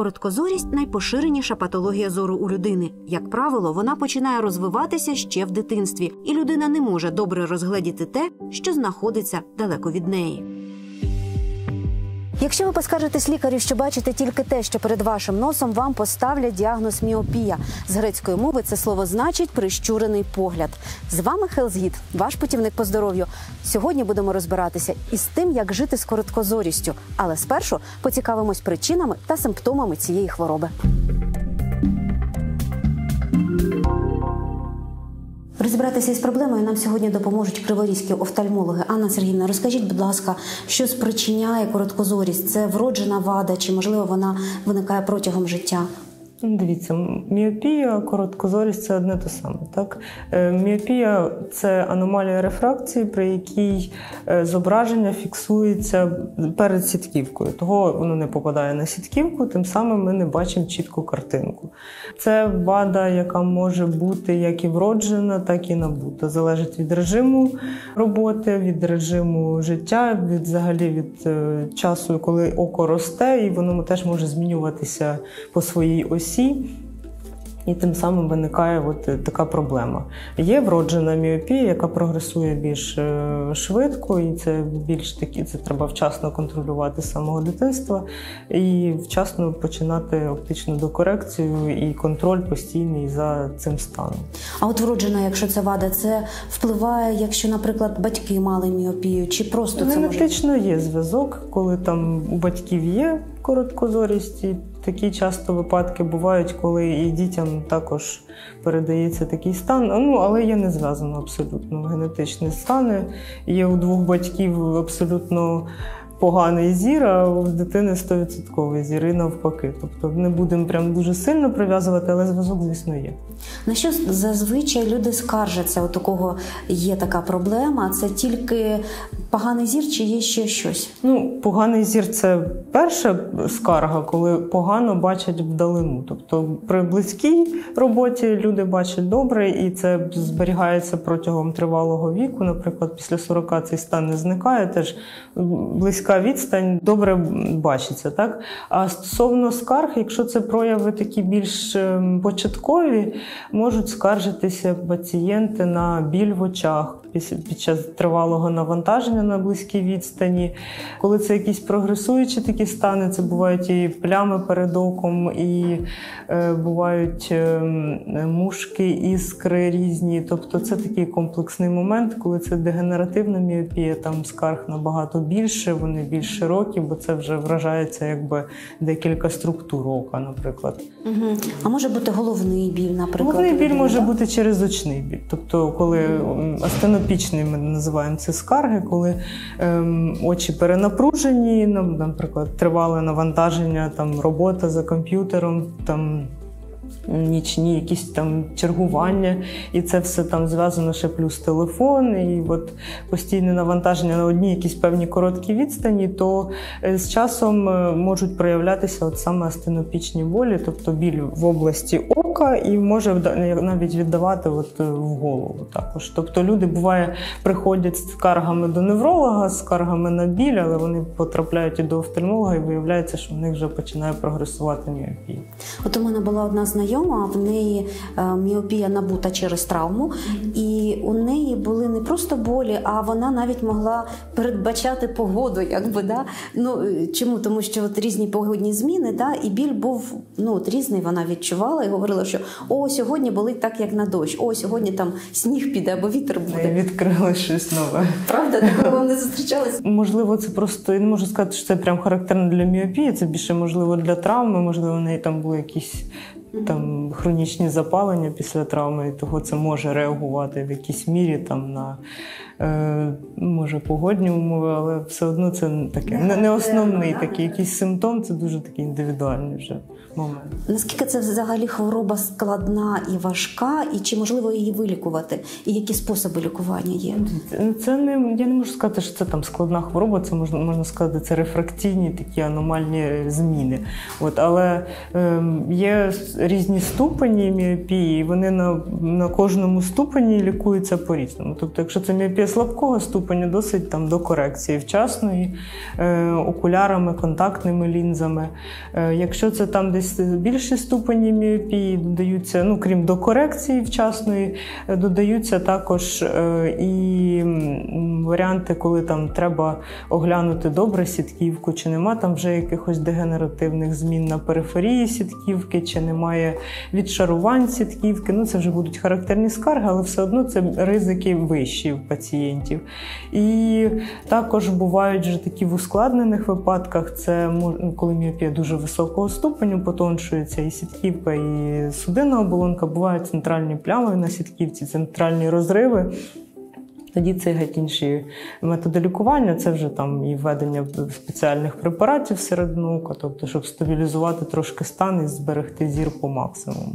Короткозорість найпоширеніша патологія зору у людини. Як правило, вона починає розвиватися ще в дитинстві, і людина не може добре розгледіти те, що знаходиться далеко від неї. Якщо ви поскаржитесь лікарю, що бачите тільки те, що перед вашим носом, вам поставлять діагноз міопія. З грецької мови це слово значить прищурений погляд. З вами Хелзгід, ваш путівник по здоров'ю. Сьогодні будемо розбиратися із тим, як жити з короткозорістю. Але спершу поцікавимось причинами та симптомами цієї хвороби. Розібратися із проблемою нам сьогодні допоможуть криворізькі офтальмологи. Анна Сергійовна, розкажіть, будь ласка, що спричиняє короткозорість? Це вроджена вада, чи можливо вона виникає протягом життя? Ну, Дивіться, міопія, короткозорість це одне те саме. Так? Е, Міопія це аномалія рефракції, при якій е, зображення фіксується перед сітківкою. Того воно не попадає на сітківку, тим самим ми не бачимо чітку картинку. Це вада, яка може бути як і вроджена, так і набута. Залежить від режиму роботи, від режиму життя, від взагалі від е, часу, коли око росте, і воно теж може змінюватися по своїй осі. І тим самим виникає от е, така проблема. Є вроджена міопія, яка прогресує більш е, швидко, і це більш такі, це треба вчасно контролювати з самого дитинства і вчасно починати оптичну докорекцію і контроль постійний за цим станом. А от вроджена, якщо це вада, це впливає, якщо, наприклад, батьки мали міопію, чи просто це може... Є зв'язок, коли там у батьків є короткозорість. і Такі часто випадки бувають, коли і дітям також передається такий стан. Ну, але є не зв'язано абсолютно генетичні стани. Є у двох батьків абсолютно поганий зір, а у дитини 100% зір і навпаки. Тобто не будемо прям дуже сильно прив'язувати, але зв'язок, звісно, є. На що зазвичай люди скаржаться, от у кого є така проблема? Це тільки поганий зір чи є ще щось? Ну, поганий зір це перша скарга, коли погано бачать вдалину. Тобто при близькій роботі люди бачать добре, і це зберігається протягом тривалого віку. Наприклад, після 40 цей стан не зникає. Теж близька відстань добре бачиться. Так? А стосовно скарг, якщо це прояви такі більш ем, початкові, можуть скаржитися пацієнти на біль в очах під час тривалого навантаження на близькій відстані. Коли це якісь прогресуючі такі стани, це бувають і плями перед оком, і е, бувають е, мушки, іскри різні. Тобто це такий комплексний момент, коли це дегенеративна міопія, там скарг набагато більше, вони більш широкі, бо це вже вражається якби декілька структур ока, наприклад. Угу. А може бути головний біль, наприклад? Головний біль може бути через очний біль. Тобто, коли астенопічний ми називаємо це скарги, коли ем, очі перенапружені, наприклад, тривале навантаження, там робота за комп'ютером, там нічні якісь там чергування, і це все там зв'язано ще плюс телефон, і от постійне навантаження на одній якісь певні короткі відстані, то е, з часом е, можуть проявлятися от саме астенопічні болі, тобто біль в області ока, і може навіть віддавати от е, в голову також. Тобто люди буває приходять з скаргами до невролога, з скаргами на біль, але вони потрапляють і до офтальмолога, і виявляється, що в них вже починає прогресувати міопія. От у мене була одна знайома знайома, в неї е, міопія набута через травму, і у неї були не просто болі, а вона навіть могла передбачати погоду. Якби да ну е, чому? Тому що от різні погодні зміни, да, і біль був ну от різний. Вона відчувала і говорила, що о, сьогодні болить так, як на дощ, о, сьогодні там сніг піде або вітер буде. Відкрили щось нове. Правда, такого вам не зустрічалось? Можливо, це просто я не можу сказати, що це прям характерно для міопії. Це більше можливо для травми. Можливо, в неї там були якісь там хронічні запалення після травми, і того це може реагувати в якійсь мірі там на е, може погодні умови, але все одно це таке не, не основний такий якийсь симптом, це дуже такий індивідуальний вже. Момент. Наскільки це взагалі хвороба складна і важка, і чи можливо її вилікувати? І які способи лікування є? Це не я не можу сказати, що це там складна хвороба. Це можна можна сказати, це рефракційні такі аномальні зміни. От але е, є різні ступені міопії, і вони на на кожному ступені лікуються по різному. Тобто, якщо це міопія слабкого ступеня, досить там до корекції вчасної е, окулярами, контактними лінзами. Е, якщо це там десь більші ступені міопії, додаються, ну крім докорекції вчасної, е, додаються також е, і варіанти, коли там треба оглянути добре сітківку, чи нема там вже якихось дегенеративних змін на периферії сітківки, чи немає відшарувань сітківки. Ну це вже будуть характерні скарги, але все одно це ризики вищі в пацієнтів. І також бувають вже такі в ускладнених випадках. Це коли міопія дуже високого ступеню, потоншується і сітківка, і судинна оболонка. Бувають центральні плями на сітківці, центральні розриви. Тоді це геть інші методи лікування, це вже там і введення спеціальних препаратів серед наука, тобто, щоб стабілізувати трошки стан і зберегти зір по максимуму.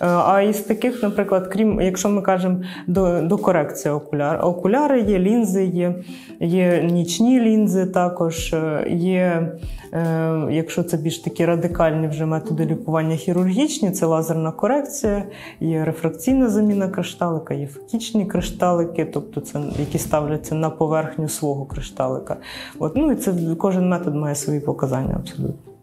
Е, а із таких, наприклад, крім, якщо ми кажемо до до корекції окуляр, окуляри є, лінзи є, є нічні лінзи також, е, є, е, якщо це більш такі радикальні вже методи лікування хірургічні, це лазерна корекція, є рефракційна заміна кришталика, є фактичні кришталики, тобто це які ставляться на поверхню свого кришталика. От, ну і це кожен метод має свої показання абсолютно.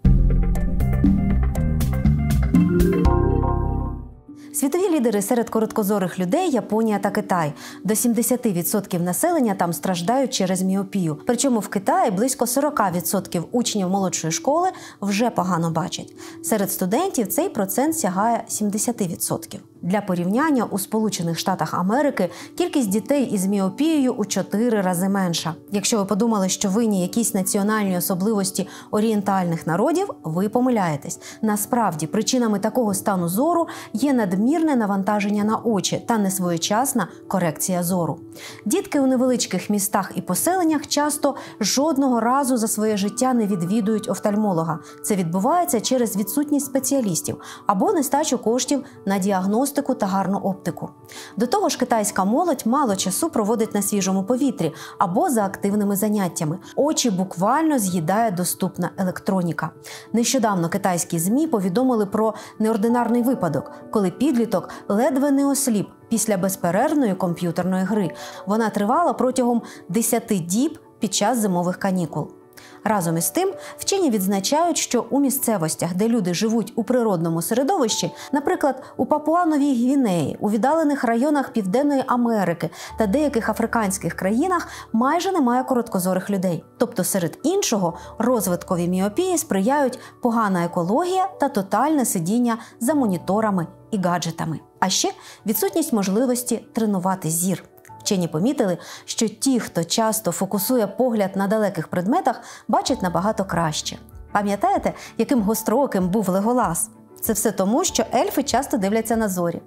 Світові лідери серед короткозорих людей Японія та Китай. До 70% населення там страждають через міопію. Причому в Китаї близько 40% учнів молодшої школи вже погано бачать. Серед студентів цей процент сягає 70%. Для порівняння у Сполучених Штатах Америки кількість дітей із міопією у чотири рази менша. Якщо ви подумали, що винні якісь національні особливості орієнтальних народів, ви помиляєтесь. Насправді причинами такого стану зору є надмірне навантаження на очі та несвоєчасна корекція зору. Дітки у невеличких містах і поселеннях часто жодного разу за своє життя не відвідують офтальмолога. Це відбувається через відсутність спеціалістів або нестачу коштів на діагноз діагностику та гарну оптику. До того ж, китайська молодь мало часу проводить на свіжому повітрі або за активними заняттями. Очі буквально з'їдає доступна електроніка. Нещодавно китайські змі повідомили про неординарний випадок, коли підліток ледве не осліп після безперервної комп'ютерної гри. Вона тривала протягом 10 діб під час зимових канікул. Разом із тим, вчені відзначають, що у місцевостях, де люди живуть у природному середовищі, наприклад, у Папуановій Гвінеї, у віддалених районах Південної Америки та деяких африканських країнах майже немає короткозорих людей. Тобто, серед іншого, розвиткові міопії сприяють погана екологія та тотальне сидіння за моніторами і гаджетами. А ще відсутність можливості тренувати зір. Вчені помітили, що ті, хто часто фокусує погляд на далеких предметах, бачать набагато краще. Пам'ятаєте, яким гостроким був Леголас? Це все тому, що ельфи часто дивляться на зорі.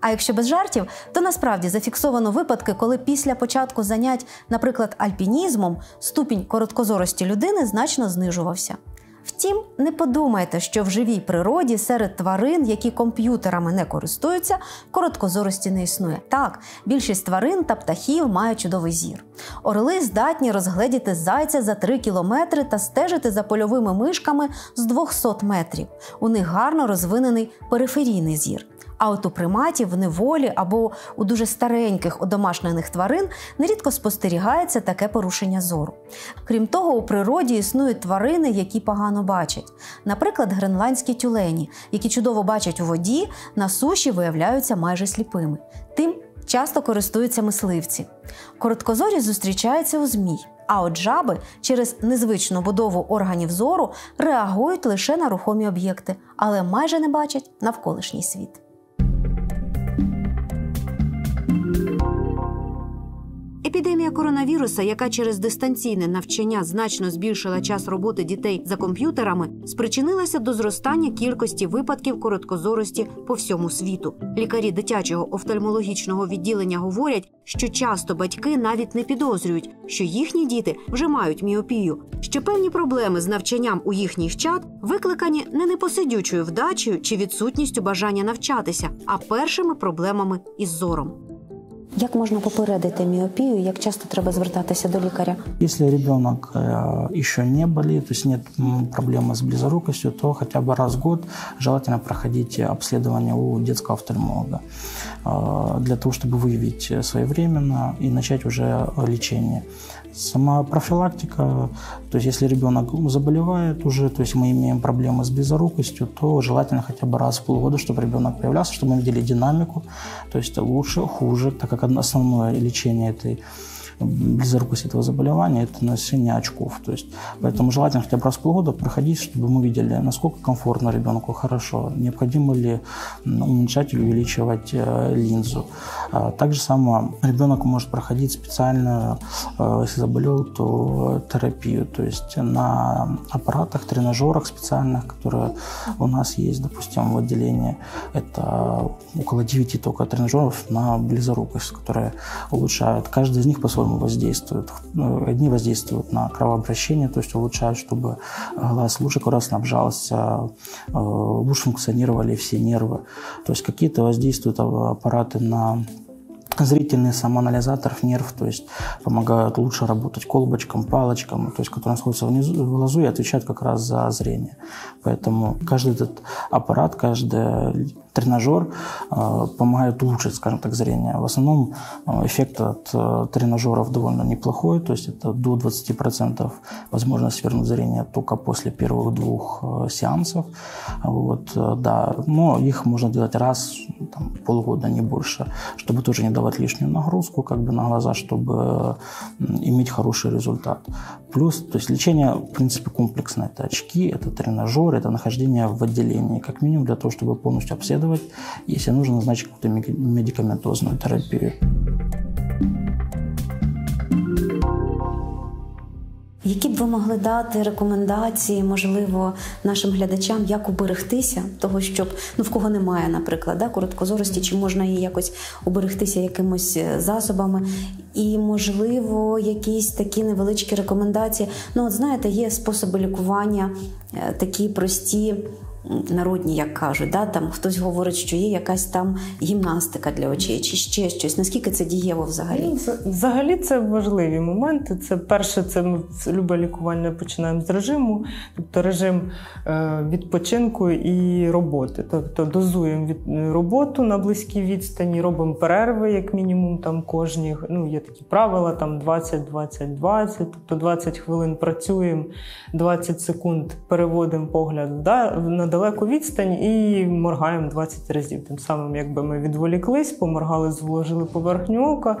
А якщо без жартів, то насправді зафіксовано випадки, коли після початку занять, наприклад, альпінізмом, ступінь короткозорості людини значно знижувався. Втім, не подумайте, що в живій природі серед тварин, які комп'ютерами не користуються, короткозорості не існує. Так, більшість тварин та птахів мають чудовий зір. Орли здатні розгледіти зайця за 3 кілометри та стежити за польовими мишками з 200 метрів. У них гарно розвинений периферійний зір. А приматів в неволі або у дуже стареньких одомашнених тварин нерідко спостерігається таке порушення зору. Крім того, у природі існують тварини, які погано бачать. Наприклад, гренландські тюлені, які чудово бачать у воді, на суші виявляються майже сліпими. Тим часто користуються мисливці. Короткозорі зустрічаються у змій. А от жаби через незвичну будову органів зору реагують лише на рухомі об'єкти, але майже не бачать навколишній світ. Епідемія коронавіруса, яка через дистанційне навчання значно збільшила час роботи дітей за комп'ютерами, спричинилася до зростання кількості випадків короткозорості по всьому світу. Лікарі дитячого офтальмологічного відділення говорять, що часто батьки навіть не підозрюють, що їхні діти вже мають міопію, що певні проблеми з навчанням у їхніх чат викликані не непосидючою вдачею чи відсутністю бажання навчатися, а першими проблемами із зором. Як можна попередити міопію? Як часто треба звертатися до лікаря? Если ребенок э, еще не болеет, то есть нет м, проблемы с близорукостью, то хотя бы раз в год желательно проходить обследование у детского офтальмолога э, для того, чтобы выявить своевременно и начать уже лечение. Сама профилактика, то есть если ребенок заболевает уже, то есть мы имеем проблемы с близорукостью, то желательно хотя бы раз в полгода, чтобы ребенок появлялся, чтобы мы видели динамику, то есть лучше, хуже, так как основное лечение этой близорукость этого заболевания – это ношение очков. То есть, поэтому желательно хотя бы раз в полгода проходить, чтобы мы видели, насколько комфортно ребенку, хорошо, необходимо ли уменьшать или увеличивать э, линзу. А также само ребенок может проходить специальную, э, если заболел, то терапию, то есть на аппаратах, тренажерах специальных, которые у нас есть, допустим, в отделении, это около 9 только тренажеров на близорукость, которые улучшают. Каждый из них по-своему воздействует. Ну, Одни воздействуют на кровообращение, то есть улучшают, чтобы глаз лучше кровоснабжался, э, лучше функционировали все нервы. То есть какие-то воздействуют аппараты на зрительный самоанализатор нерв, то есть помогают лучше работать колбочкам, палочкам, то есть которые находятся внизу в глазу и отвечают как раз за зрение. Поэтому каждый этот аппарат, каждый тренажер э, помогает улучшить, скажем так, зрение. В основном э, эффект от э, тренажеров довольно неплохой, то есть это до 20% возможность вернуть зрение только после первых двух сеансов. Вот, да. Но их можно делать раз там, полгода, не больше, чтобы тоже не давать лишнюю нагрузку как бы на глаза, чтобы иметь хороший результат. Плюс, то есть лечение, в принципе, комплексное. Это очки, это тренажер, это нахождение в отделении, как минимум для того, чтобы полностью обследовать, если нужно, назначить какую-то медикаментозную терапию. Які б ви могли дати рекомендації, можливо, нашим глядачам, як уберегтися того, щоб ну в кого немає, наприклад, да, короткозорості, чи можна її якось уберегтися якимось е, засобами, і можливо, якісь такі невеличкі рекомендації. Ну, от знаєте, є способи лікування е, такі прості. Народні, як кажуть, да, там хтось говорить, що є якась там гімнастика для очей, чи ще щось. Наскільки це дієво взагалі? Ну, Взагалі це важливі моменти. Це перше, це ми любе лікування починаємо з режиму, тобто режим е, відпочинку і роботи. Тобто дозуємо від роботу на близькій відстані, робимо перерви, як мінімум, там кожні. Ну, є такі правила, там 20-20-20, тобто 20 хвилин працюємо, 20 секунд переводимо погляд на далеку відстань і моргаємо 20 разів. Тим самим, якби ми відволіклись, поморгали, зволожили поверхню ока,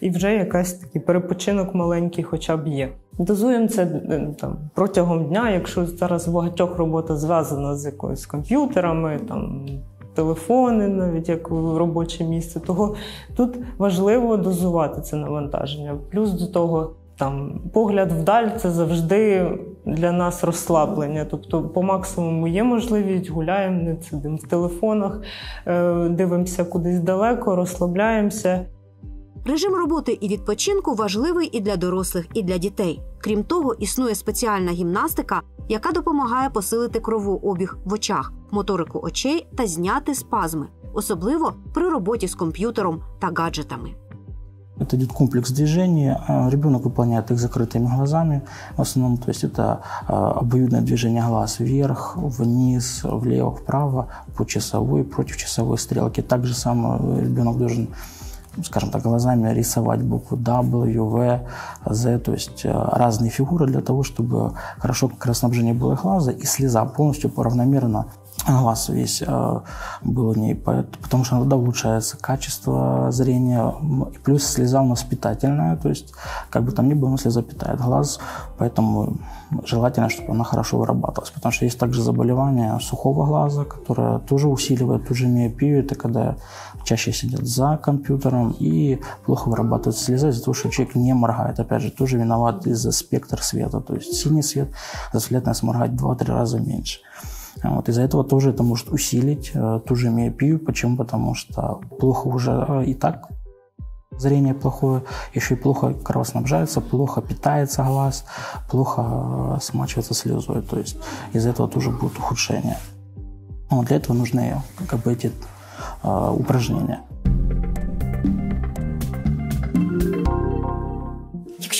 і вже якась такий перепочинок маленький, хоча б є. Дозуємо це е, там протягом дня, якщо зараз в багатьох робота зв'язана з якоюсь комп'ютерами, там. Телефони, навіть як робоче місце, того тут важливо дозувати це навантаження. Плюс до того, там погляд вдаль це завжди для нас розслаблення. Тобто, по максимуму є можливість, гуляємо, не сидимо в телефонах, е, дивимося кудись далеко, розслабляємося. Режим роботи і відпочинку важливий і для дорослих, і для дітей. Крім того, існує спеціальна гімнастика, яка допомагає посилити кровообіг в очах, моторику очей та зняти спазми, особливо при роботі з комп'ютером та гаджетами. Это идет комплекс движений. а Ребенок выполняет их закрытыми глазами. В основном, то есть это а, обоюдное движение глаз вверх, вниз, влево, вправо, по часовой, против часовой стрелки. Также сам э, ребенок должен скажем так, глазами рисовать букву W, V, Z, то есть э, разные фигуры для того, чтобы хорошо кровоснабжение было глаза и слеза полностью равномерно глаз весь э, был в ней, потому что иногда улучшается качество зрения, и плюс слеза у нас питательная, то есть как бы там ни было, но слеза питает глаз, поэтому желательно, чтобы она хорошо вырабатывалась, потому что есть также заболевание сухого глаза, которое тоже усиливает ту же миопию, это когда чаще сидят за компьютером и плохо вырабатывается слеза из-за того, что человек не моргает. Опять же, тоже виноват из-за спектра света, то есть синий свет заставляет нас моргать 2-3 раза меньше. Вот из-за этого тоже это может усилить э, ту же миопию. Почему? Потому что плохо уже э, и так зрение плохое, еще и плохо кровоснабжается, плохо питается глаз, плохо э, смачивается слезой. То есть из-за этого тоже будет ухудшение. Вот для этого нужны как бы эти э, упражнения.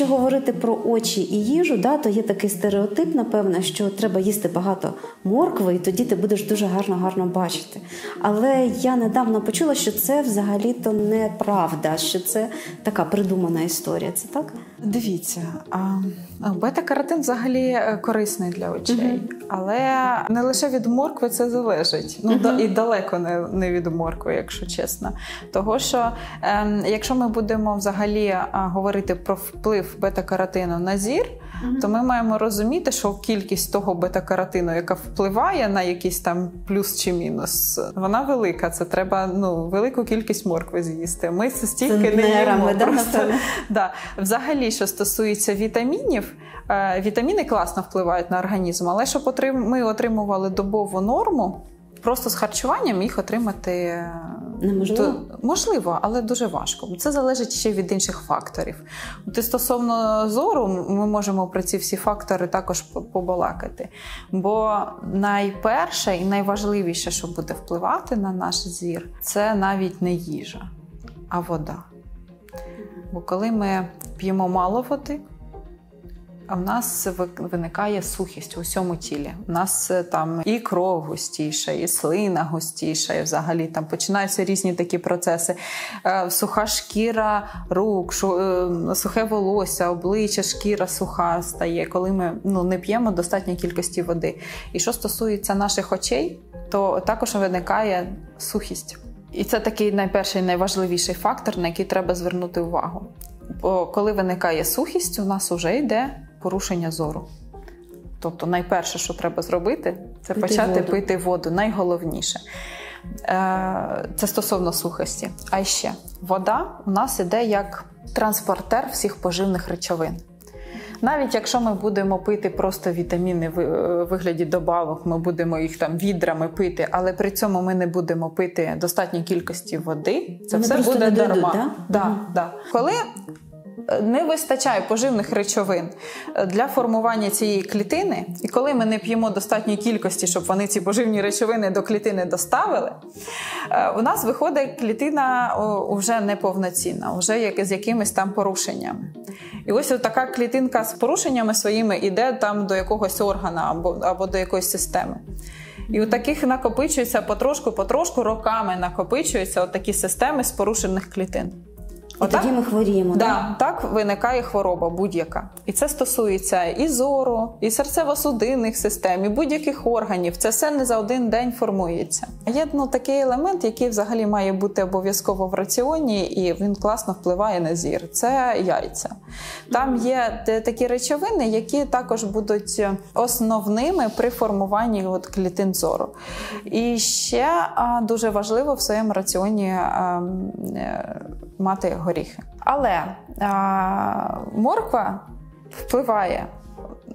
Якщо говорити про очі і їжу, да, то є такий стереотип, напевно, що треба їсти багато моркви, і тоді ти будеш дуже гарно-гарно бачити. Але я недавно почула, що це взагалі-то неправда, що це така придумана історія. Це так? Дивіться, бета-каротин взагалі е, корисний для очей, uh-huh. але не лише від моркви це залежить. Ну uh-huh. і далеко не не від моркви, якщо чесно. Того що е, якщо ми будемо взагалі говорити про вплив бета-каротину на зір, uh-huh. то ми маємо розуміти, що кількість того бета-каротину, яка впливає на якийсь там плюс чи мінус, вона велика. Це треба ну велику кількість моркви з'їсти. Ми стільки це не їмо. Да, просто. Да. Що стосується вітамінів. Е, вітаміни класно впливають на організм, але щоб ми отримували добову норму, просто з харчуванням їх отримати е, неможливо то, можливо, але дуже важко. Це залежить ще від інших факторів. От стосовно зору, ми можемо про ці всі фактори також побалакати. Бо найперше і найважливіше, що буде впливати на наш зір, це навіть не їжа, а вода. Бо коли ми п'ємо мало води, а в нас виникає сухість у всьому тілі. У нас е, там і кров густіша, і слина густіша, і взагалі там починаються різні такі процеси. Е, суха шкіра рук, е, сухе волосся, обличчя, шкіра суха стає, коли ми ну, не п'ємо достатньої кількості води. І що стосується наших очей, то також виникає сухість. І це такий найперший найважливіший фактор, на який треба звернути увагу. Бо коли виникає сухість, у нас вже йде порушення зору. Тобто, найперше, що треба зробити, це пити почати воду. пити воду. Найголовніше. Е, це стосовно сухості. А ще вода у нас іде як транспортер всіх поживних речовин. Навіть якщо ми будемо пити просто вітаміни в е, вигляді добавок, ми будемо їх там відрами пити, але при цьому ми не будемо пити достатньої кількості води, це Вони все буде дарма. Да? Да, да. Коли не вистачає поживних речовин для формування цієї клітини, і коли ми не п'ємо достатньої кількості, щоб вони ці поживні речовини до клітини доставили, е, у нас виходить клітина вже неповноцінна, вже як з якимись там порушеннями. І ось така клітинка з порушеннями своїми йде там до якогось органа або, або до якоїсь системи. І у таких накопичується потрошку-потрошку роками накопичуються такі системи з порушених клітин. І Отак? тоді ми хворіємо. Да, да? Так виникає хвороба будь-яка. І це стосується і зору, і серцево-судинних систем, і будь-яких органів. Це все не за один день формується. Є ну, такий елемент, який взагалі має бути обов'язково в раціоні, і він класно впливає на зір. Це яйця. Там є такі речовини, які також будуть основними при формуванні от, клітин зору. І ще а, дуже важливо в своєму раціоні а, е, мати горіхи. Але а, морква впливає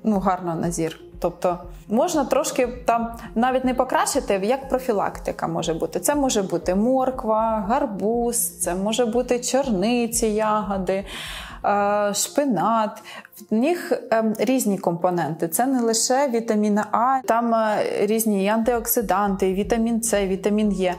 ну, гарно на зір. Тобто можна трошки там навіть не покращити, як профілактика може бути. Це може бути морква, гарбуз, це може бути чорниці, ягоди, шпинат. В них ем, різні компоненти. Це не лише вітаміна А, там е, різні антиоксиданти, вітамін С, вітамін Е.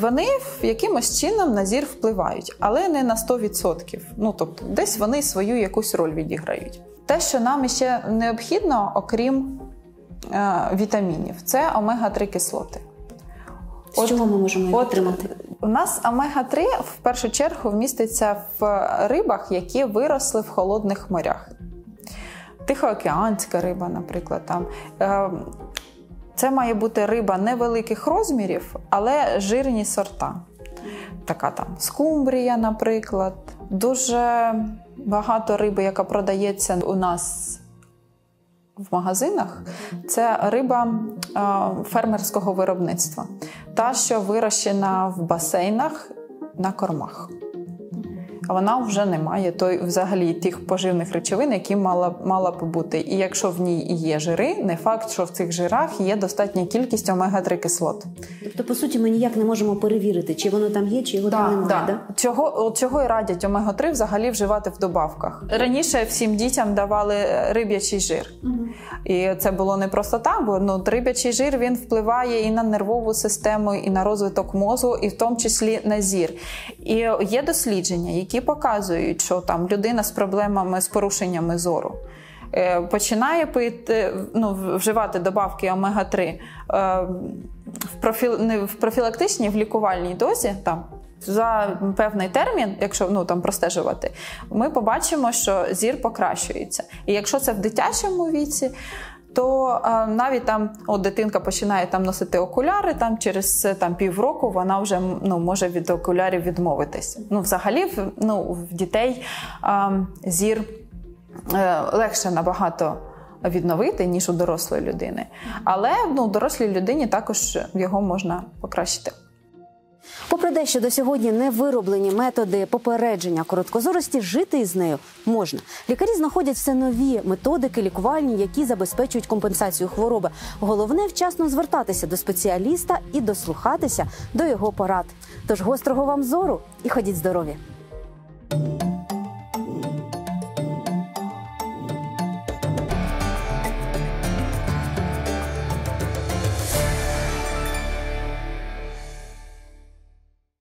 Вони якимось чином на зір впливають, але не на 100%. Ну тобто, десь вони свою якусь роль відіграють. Те, що нам ще необхідно, окрім е, вітамінів, це омега-3 кислоти. З от, чого ми можемо їх отримати? У нас омега-3 в першу чергу вміститься в рибах, які виросли в холодних морях. Тихоокеанська риба, наприклад. там. Е, Це має бути риба невеликих розмірів, але жирні сорта. Така там скумбрія, наприклад. Дуже багато риби, яка продається у нас в магазинах, це риба фермерського виробництва. Та, що вирощена в басейнах на кормах. А вона вже не має той взагалі тих поживних речовин, які мала, мала б бути. І якщо в ній і є жири, не факт, що в цих жирах є достатня кількість омега-3 кислот. Тобто, по суті, ми ніяк не можемо перевірити, чи воно там є, чи його там немає. Да? Чого, от чого і радять омега-3 взагалі вживати в добавках. Раніше всім дітям давали риб'ячий жир. І це було не просто так, бо ну, риб'ячий жир він впливає і на нервову систему, і на розвиток мозку, і в тому числі на зір. І є дослідження, які показують, що там людина з проблемами з порушеннями зору. е, Починає пити, ну, вживати добавки омега-3 е, в, профіл, не в профілактичній, в лікувальній дозі, там за певний термін, якщо ну там простежувати, ми побачимо, що зір покращується. І якщо це в дитячому віці, то а, навіть там от дитинка починає там носити окуляри, там через там півроку вона вже ну, може від окулярів відмовитися. Ну, взагалі, в- ну, в дітей а, зір е, легше набагато відновити, ніж у дорослої людини. Але ну, дорослій людині також його можна покращити. Попри те, що до сьогодні не вироблені методи попередження короткозорості, жити із нею можна. Лікарі знаходять все нові методики лікувальні, які забезпечують компенсацію хвороби. Головне вчасно звертатися до спеціаліста і дослухатися до його порад. Тож гострого вам зору і ходіть здорові!